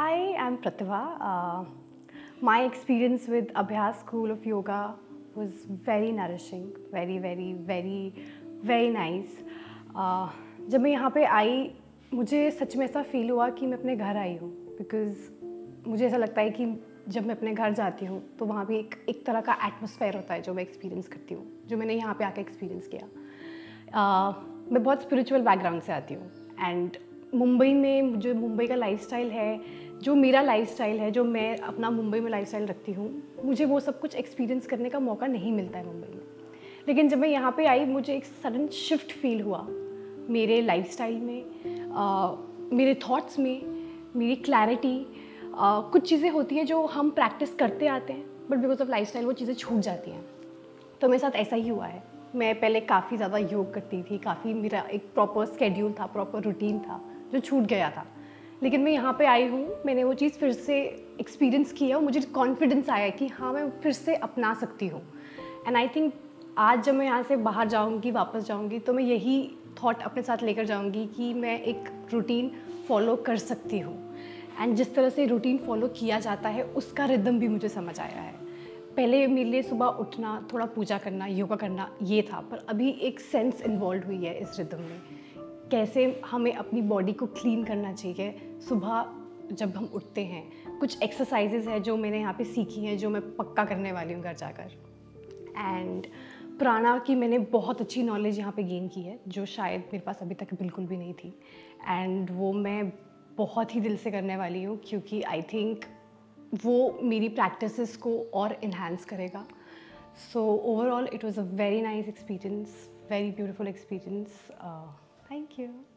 Pratibha. Uh, my experience with Abhyas School of Yoga was very nourishing, very, very, very, very nice. Uh, जब मैं यहाँ पे आई मुझे सच में ऐसा फील हुआ कि मैं अपने घर आई हूँ बिकॉज़ मुझे ऐसा लगता है कि जब मैं अपने घर जाती हूँ तो वहाँ पे एक एक तरह का एटमोसफेयर होता है जो मैं एक्सपीरियंस करती हूँ जो मैंने यहाँ पे आके एक्सपीरियंस किया uh, मैं बहुत स्पिरिचुअल बैकग्राउंड से आती हूँ एंड मुंबई में जो मुंबई का लाइफस्टाइल है जो मेरा लाइफस्टाइल है जो मैं अपना मुंबई में लाइफस्टाइल रखती हूँ मुझे वो सब कुछ एक्सपीरियंस करने का मौका नहीं मिलता है मुंबई में। लेकिन जब मैं यहाँ पे आई मुझे एक सडन शिफ्ट फील हुआ मेरे लाइफस्टाइल में आ, मेरे थॉट्स में मेरी क्लैरिटी कुछ चीज़ें होती हैं जो हम प्रैक्टिस करते आते हैं बट बिकॉज़ ऑफ़ लाइफ वो चीज़ें छूट जाती हैं। तो मेरे साथ ऐसा ही हुआ है। मैं पहले काफ़ी ज़्यादा योग करती थी काफ़ी मेरा एक प्रॉपर स्केड्यूल था प्रॉपर रूटीन था। जो छूट गया था। लेकिन मैं यहाँ पे आई हूँ, मैंने वो चीज़ फिर से एक्सपीरियंस किया और मुझे कॉन्फिडेंस आया कि हाँ मैं फिर से अपना सकती हूँ। एंड आई थिंक आज जब मैं यहाँ से बाहर जाऊँगी, वापस जाऊँगी तो मैं यही थॉट अपने साथ लेकर जाऊँगी कि मैं एक रूटीन फॉलो कर सकती हूँ। एंड जिस तरह से रूटीन फॉलो किया जाता है, उसका रिदम भी मुझे समझ आया है। पहले मेरे लिए सुबह उठना, थोड़ा पूजा करना योगा करना, ये था, पर अभी एक सेंस इन्वॉल्व हुई है इस रिदम में। कैसे हमें अपनी बॉडी को क्लीन करना चाहिए? सुबह जब हम उठते हैं, कुछ एक्सरसाइजेज है जो मैंने यहाँ पे सीखी हैं, जो मैं पक्का करने वाली हूँ घर जाकर। एंड प्राणा की मैंने बहुत अच्छी नॉलेज यहाँ पे गेन की है, जो शायद मेरे पास अभी तक बिल्कुल भी नहीं थी। एंड वो मैं बहुत ही दिल से करने वाली हूँ, क्योंकि आई थिंक वो मेरी प्रैक्टिसेस को और इन्हांस करेगा। So overall it was a very nice experience very beautiful experience Thank you.